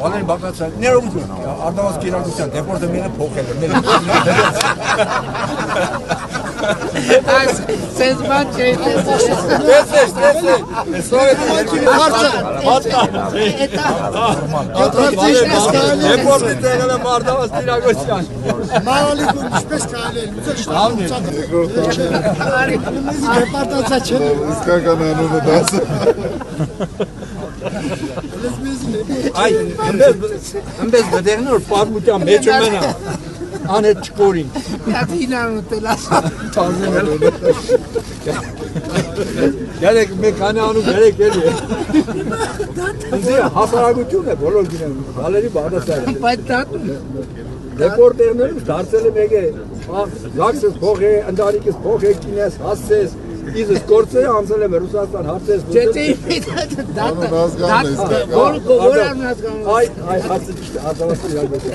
Բաների բաղացան, ներողություն, արդավաս կիրակության, դեպորտը մենը փոխել է, Այս սենց բան չէ տեսել։ տեսես, տեսես, այսօր է դեպորտի տեղել է մարդավաս կիրակության։ Մարալիկում ինչպես կարելի է լուծել շտապ դեպարտացա չէ Իսկական անունը դասը։ Այ, ըմբես բդերն որ պատմության մեջ մենա, անետ չկորին։ Կատինան ուտելասա։ Երեք մեկ անի անում երեք էլի։ Ինձ հասարակություն է բոլոր գինեն, Վալերի Բադասարը։ Բայց դատում։ Դեպորտերներում դարձել է մեկ է, զաքսես փող է, ընտանիքս փող է, կինես, հասցես, իզս է, անցել եմ Ռուսաստան, հարցես Չէ, Անուն դատը։ ազգանն է իսկական։ Որ որ անհատական։ Այ, այ հարցը ճիշտ ասավասի իրագործը։